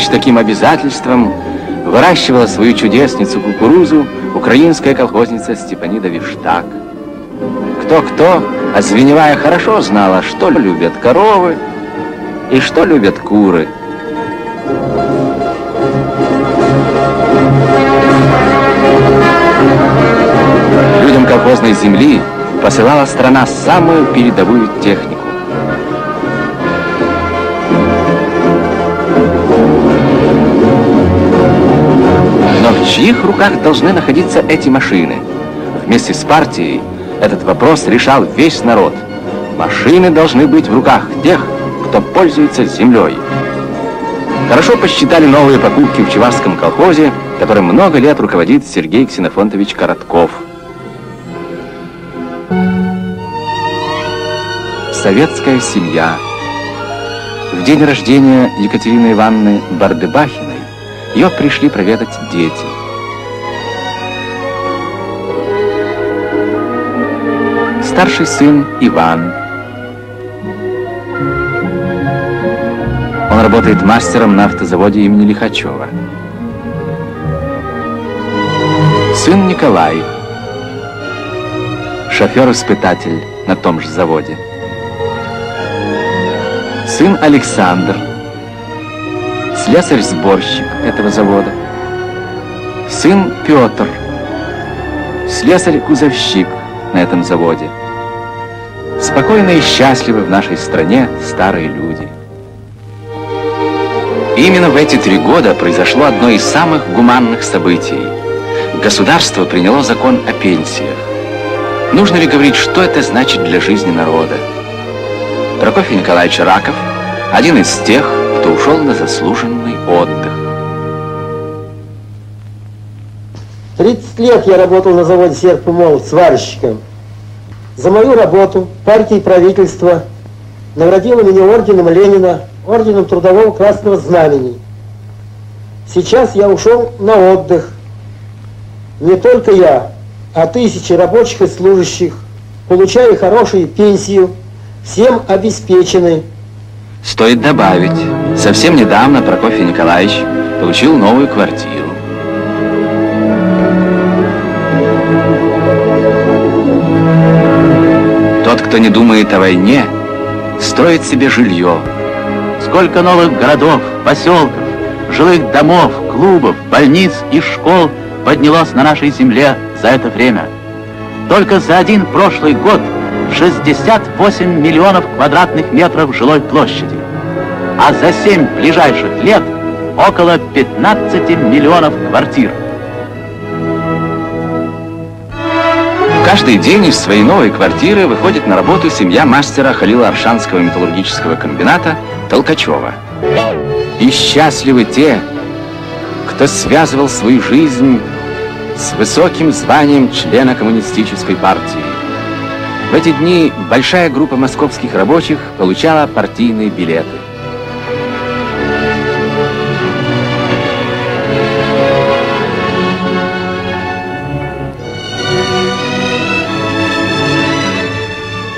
помощь таким обязательствам выращивала свою чудесницу кукурузу украинская колхозница Степанида Виштак. Кто-кто, а Звеневая хорошо знала, что любят коровы и что любят куры. Людям колхозной земли посылала страна самую передовую технику. Чьих руках должны находиться эти машины? Вместе с партией этот вопрос решал весь народ. Машины должны быть в руках тех, кто пользуется землей. Хорошо посчитали новые покупки в Чевашском колхозе, которым много лет руководит Сергей Ксенофонтович Коротков. Советская семья. В день рождения Екатерины Ивановны Бардебахиной ее пришли проведать дети. Старший сын Иван. Он работает мастером на автозаводе имени Лихачева. Сын Николай. Шофер-испытатель на том же заводе. Сын Александр. Слесарь-сборщик этого завода. Сын Петр. Слесарь-кузовщик на этом заводе. Спокойно и счастливы в нашей стране старые люди. Именно в эти три года произошло одно из самых гуманных событий. Государство приняло закон о пенсиях. Нужно ли говорить, что это значит для жизни народа? Прокофий Николаевич Раков – один из тех, кто ушел на заслуженный отдых. 30 лет я работал на заводе «Серп и молот» сварщиком. За мою работу партия и правительство наградило меня орденом Ленина, орденом Трудового Красного Знамени. Сейчас я ушел на отдых. Не только я, а тысячи рабочих и служащих, получая хорошую пенсию, всем обеспечены. Стоит добавить, совсем недавно Прокофий Николаевич получил новую квартиру. Кто не думает о войне, строит себе жилье. Сколько новых городов, поселков, жилых домов, клубов, больниц и школ поднялось на нашей земле за это время. Только за один прошлый год 68 миллионов квадратных метров жилой площади, а за 7 ближайших лет около 15 миллионов квартир. Каждый день из своей новой квартиры выходит на работу семья мастера Халила Аршанского металлургического комбината Толкачева. И счастливы те, кто связывал свою жизнь с высоким званием члена коммунистической партии. В эти дни большая группа московских рабочих получала партийные билеты.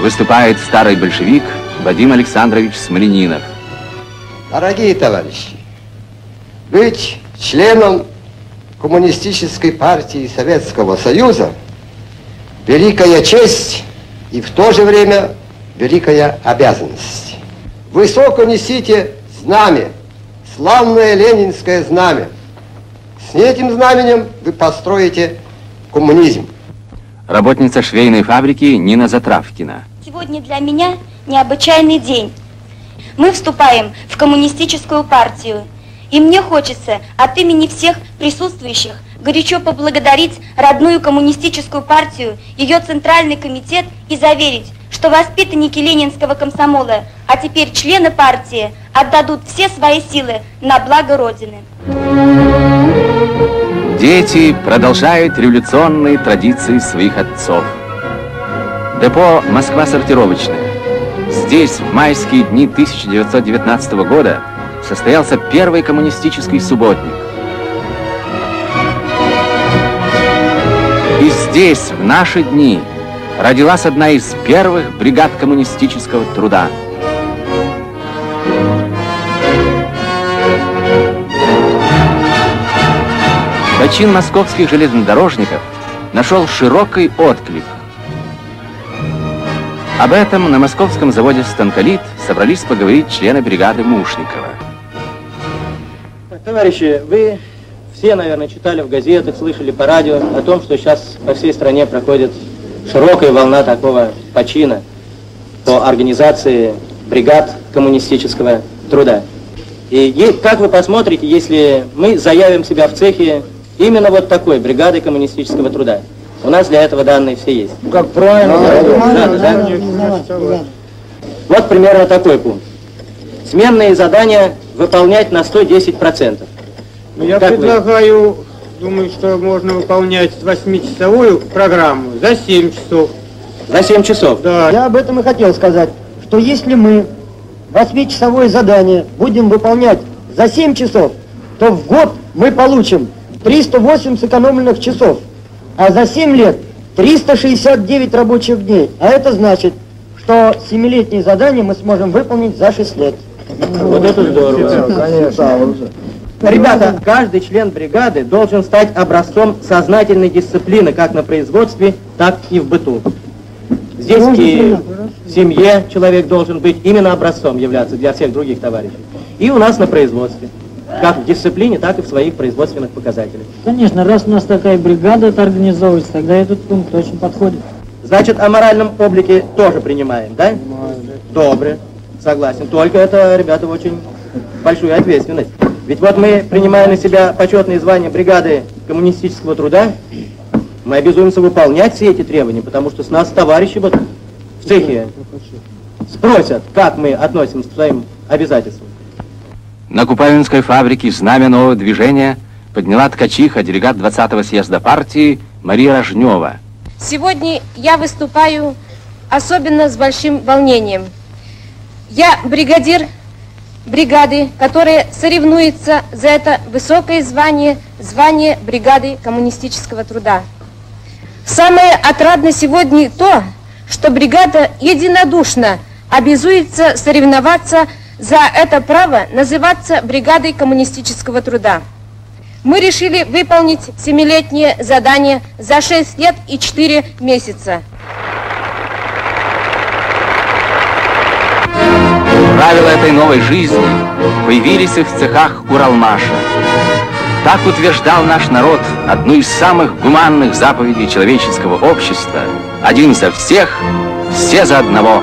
Выступает старый большевик Вадим Александрович Смоленинов. Дорогие товарищи, быть членом Коммунистической партии Советского Союза – великая честь и в то же время великая обязанность. Высоко несите знамя, славное ленинское знамя. С этим знаменем вы построите коммунизм. Работница швейной фабрики Нина Затравкина. Сегодня для меня необычайный день. Мы вступаем в коммунистическую партию. И мне хочется от имени всех присутствующих горячо поблагодарить родную коммунистическую партию, ее центральный комитет и заверить, что воспитанники ленинского комсомола, а теперь члены партии, отдадут все свои силы на благо Родины. Дети продолжают революционные традиции своих отцов. Депо «Москва сортировочная». Здесь в майские дни 1919 года состоялся первый коммунистический субботник. И здесь, в наши дни, родилась одна из первых бригад коммунистического труда. Почин московских железнодорожников нашел широкий отклик. Об этом на московском заводе «Станколит» собрались поговорить члены бригады Мушникова. Товарищи, вы все, наверное, читали в газетах, слышали по радио о том, что сейчас по всей стране проходит широкая волна такого почина по организации бригад коммунистического труда. И как вы посмотрите, если мы заявим себя в цехе именно вот такой бригады коммунистического труда? У нас для этого данные все есть. Как правильно. Да, да, да. Вот примерно такой пункт. Сменные задания выполнять на 110%. Ну, я Как вы? предлагаю, думаю, что можно выполнять 8-часовую программу за 7 часов. За 7 часов. Да. Я об этом и хотел сказать, что если мы восьмичасовое задание будем выполнять за 7 часов, то в год мы получим 308 сэкономленных часов, а за 7 лет 369 рабочих дней. А это значит, что семилетнее задание мы сможем выполнить за 6 лет. Вот это здорово. Конечно. Ребята, каждый член бригады должен стать образцом сознательной дисциплины как на производстве, так и в быту. Здесь и в семье человек должен быть именно образцом являться для всех других товарищей. И у нас на производстве. Как в дисциплине, так и в своих производственных показателях. Конечно, раз у нас такая бригада это организовывается, тогда этот пункт очень подходит. Значит, о моральном облике тоже принимаем, да? Добре, согласен. Только это, ребята, очень большую ответственность. Ведь вот мы, принимая на себя почетные звания бригады коммунистического труда, мы обязуемся выполнять все эти требования, потому что с нас товарищи вот в цехе спросят, как мы относимся к своим обязательствам. На Купавинской фабрике знамя нового движения подняла ткачиха, делегат 20-го съезда партии Мария Рожнева. Сегодня я выступаю особенно с большим волнением. Я бригадир бригады, которая соревнуется за это высокое звание, звание бригады коммунистического труда. Самое отрадное сегодня то, что бригада единодушно обязуется соревноваться за это право называться бригадой коммунистического труда. Мы решили выполнить семилетнее задание за 6 лет и 4 месяца. Правила этой новой жизни появились и в цехах Уралмаша. Так утверждал наш народ одну из самых гуманных заповедей человеческого общества. Один за всех, все за одного.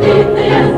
Everything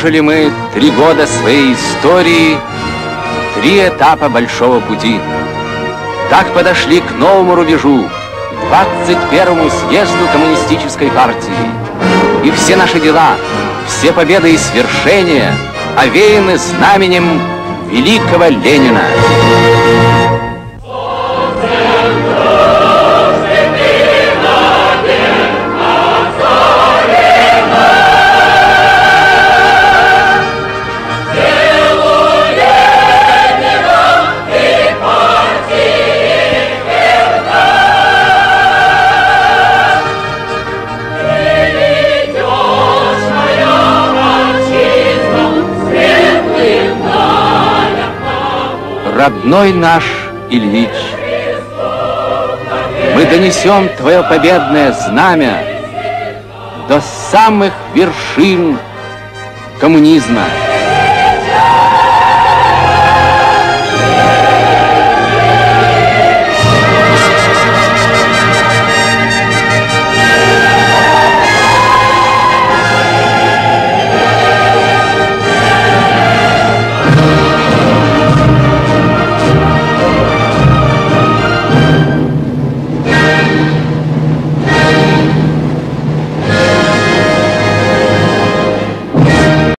прожили мы три года своей истории, три этапа большого пути. Так подошли к новому рубежу, 21-му съезду коммунистической партии. И все наши дела, все победы и свершения овеяны знаменем великого Ленина. Родной наш Ильич. Мы донесем твое победное знамя до самых вершин коммунизма.